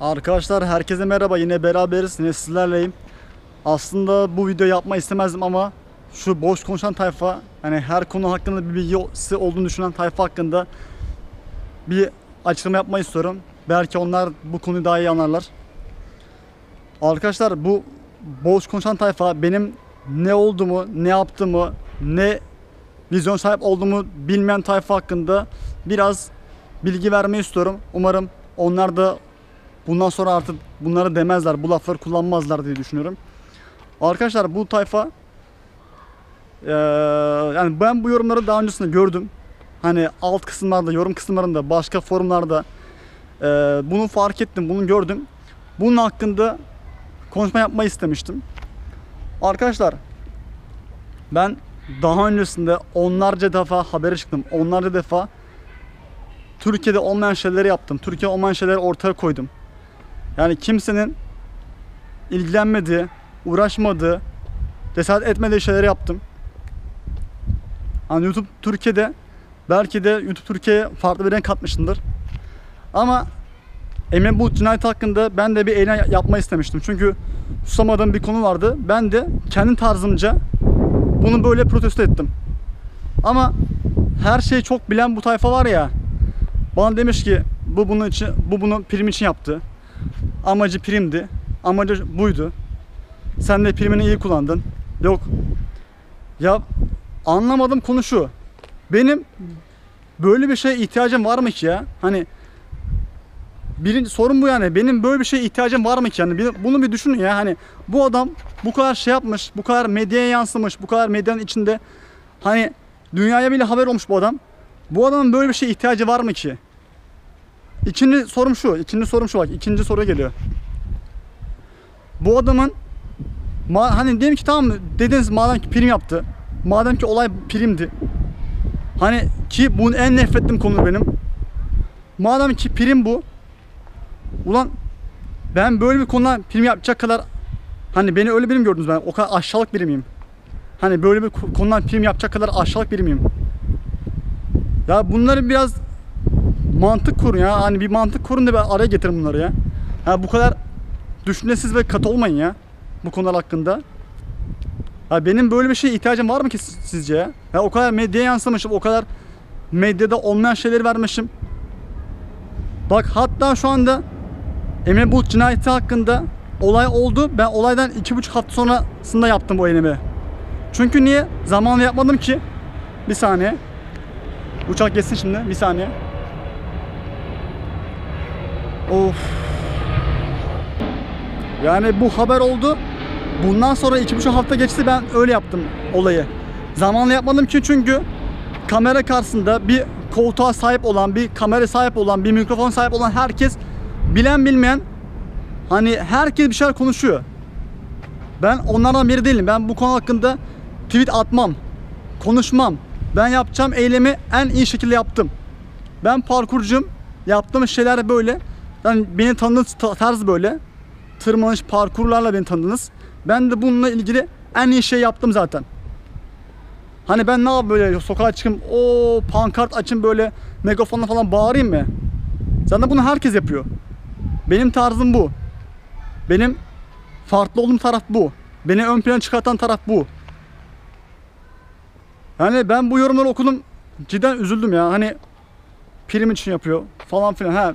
Arkadaşlar herkese merhaba yine beraberiz yine sizlerleyim. Aslında bu video yapma istemezdim ama şu boş konuşan tayfa hani her konu hakkında bir bilgisi olduğunu düşünen tayfa hakkında bir açıklama yapmayı istiyorum. Belki onlar bu konuyu daha iyi anlarlar. Arkadaşlar bu boş konuşan tayfa benim ne olduğumu, ne yaptığımı, ne vizyon sahip olduğumu bilmeyen tayfa hakkında biraz bilgi vermeyi istiyorum. Umarım onlar da bundan sonra artık bunları demezler, bu lafları kullanmazlar diye düşünüyorum. Arkadaşlar bu tayfa eee, yani ben bu yorumları daha öncesinde gördüm. Hani alt kısımlarda, yorum kısımlarında, başka forumlarda eee, bunu fark ettim, bunu gördüm. Bunun hakkında konuşma yapmayı istemiştim. Arkadaşlar ben daha öncesinde onlarca defa habere çıktım. Onlarca defa Türkiye'de olmayan şeyleri yaptım. Türkiye olmayan şeyleri ortaya koydum. Yani kimsenin ilgilenmediği, uğraşmadığı, cesaret etmediği şeyleri yaptım. Hani YouTube Türkiye'de belki de YouTube Türkiye'ye farklı bir renk katmışımdır. Ama Emin Bulut cinayeti hakkında ben de bir eylem yapmayı istemiştim. Çünkü susamadığım bir konu vardı. Ben de kendi tarzımca bunu böyle protesto ettim. Ama her şeyi çok bilen bu tayfa var ya. Bana demiş ki bu bunun için bu bunu prim için yaptı. Amacı primdi. Amacı buydu. Sen de primini iyi kullandın. Yok. Ya anlamadım konu şu. Benim böyle bir şeye ihtiyacım var mı ki ya? Hani birinci sorun bu yani. Benim böyle bir şeye ihtiyacım var mı ki yani? Bunu bir düşünün ya. Hani bu adam bu kadar şey yapmış, bu kadar medyaya yansımış, bu kadar medyanın içinde hani dünyaya bile haber olmuş bu adam. Bu adamın böyle bir şeye ihtiyacı var mı ki? İkinci sorum şu, ikinci sorum şu bak, ikinci soru geliyor. Bu adamın hani diyelim ki tamam dediniz madem ki prim yaptı. Madem ki olay primdi. Hani ki bunun en nefret ettiğim konu benim. Madem ki prim bu. Ulan ben böyle bir konuda prim yapacak kadar hani beni öyle birim gördünüz ben o kadar aşağılık biri miyim? Hani böyle bir ko- konudan prim yapacak kadar aşağılık biri miyim? Ya bunları biraz mantık kurun ya. Hani bir mantık kurun da ben araya getirin bunları ya. Ha bu kadar düşüncesiz ve katı olmayın ya bu konular hakkında. Ha benim böyle bir şeye ihtiyacım var mı ki siz- sizce ya? Ya o kadar medyaya yansımışım, o kadar medyada olmayan şeyleri vermişim. Bak hatta şu anda Emre Bulut cinayeti hakkında olay oldu. Ben olaydan iki buçuk hafta sonrasında yaptım bu eylemi. Çünkü niye? Zamanla yapmadım ki. Bir saniye. Uçak geçsin şimdi. Bir saniye. Of. Yani bu haber oldu. Bundan sonra iki buçuk hafta geçti ben öyle yaptım olayı. Zamanla yapmadım ki çünkü kamera karşısında bir koltuğa sahip olan, bir kamera sahip olan, bir mikrofon sahip olan herkes bilen bilmeyen hani herkes bir şeyler konuşuyor. Ben onlardan biri değilim. Ben bu konu hakkında tweet atmam. Konuşmam. Ben yapacağım eylemi en iyi şekilde yaptım. Ben parkurcum. Yaptığım şeyler böyle. Yani beni tanıdığınız ta- tarz böyle. Tırmanış parkurlarla beni tanıdınız. Ben de bununla ilgili en iyi şey yaptım zaten. Hani ben ne yapayım böyle sokağa çıkayım o pankart açayım böyle megafonla falan bağırayım mı? Zaten bunu herkes yapıyor. Benim tarzım bu. Benim farklı olduğum taraf bu. Beni ön plana çıkartan taraf bu. Yani ben bu yorumları okudum. Cidden üzüldüm ya. Hani prim için yapıyor falan filan. Ha.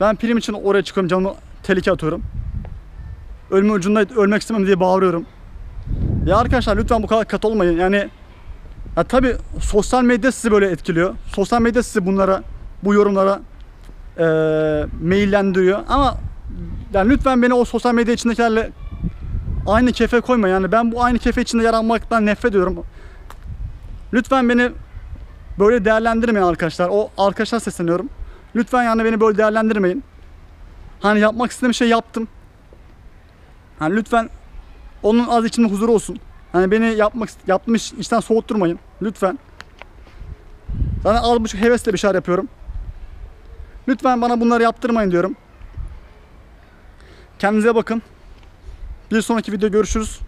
Ben prim için oraya çıkıyorum canımı tehlikeye atıyorum. Ölme ucunda ölmek istemem diye bağırıyorum. Ya arkadaşlar lütfen bu kadar katı olmayın. Yani ya tabi sosyal medya sizi böyle etkiliyor. Sosyal medya sizi bunlara, bu yorumlara eee maillendiriyor. Ama yani lütfen beni o sosyal medya içindekilerle aynı kefe koyma. Yani ben bu aynı kefe içinde yer almaktan nefret ediyorum. Lütfen beni böyle değerlendirmeyin arkadaşlar. O arkadaşlar sesleniyorum. Lütfen yani beni böyle değerlendirmeyin. Hani yapmak istediğim şey yaptım. Hani lütfen onun az içinde huzuru olsun. Hani beni yapmak yapmış işten soğutturmayın. Lütfen. Zaten az buçuk hevesle bir şeyler yapıyorum. Lütfen bana bunları yaptırmayın diyorum. Kendinize bakın. Bir sonraki video görüşürüz.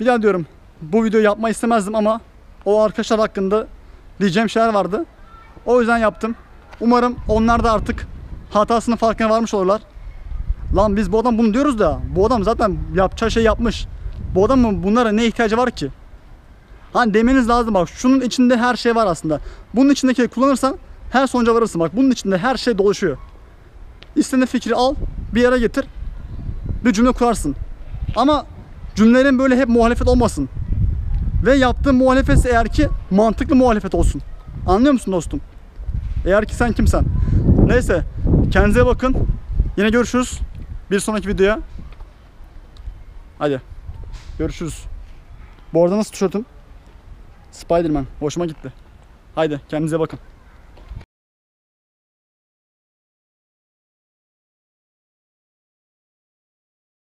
Bir daha diyorum. Bu videoyu yapmayı istemezdim ama o arkadaşlar hakkında diyeceğim şeyler vardı. O yüzden yaptım. Umarım onlar da artık hatasının farkına varmış olurlar. Lan biz bu adam bunu diyoruz da bu adam zaten yapacağı şey yapmış. Bu adamın bunlara ne ihtiyacı var ki? Hani demeniz lazım bak şunun içinde her şey var aslında. Bunun içindeki kullanırsan her sonuca varırsın bak. Bunun içinde her şey dolaşıyor. İstediğin fikri al, bir yere getir. Bir cümle kurarsın. Ama cümlelerin böyle hep muhalefet olmasın. Ve yaptığın muhalefet eğer ki mantıklı muhalefet olsun. Anlıyor musun dostum? Eğer ki sen kimsen. Neyse. Kendinize bakın. Yine görüşürüz. Bir sonraki videoya. Hadi. Görüşürüz. Bu arada nasıl tişörtüm? Spiderman. Hoşuma gitti. Haydi kendinize bakın.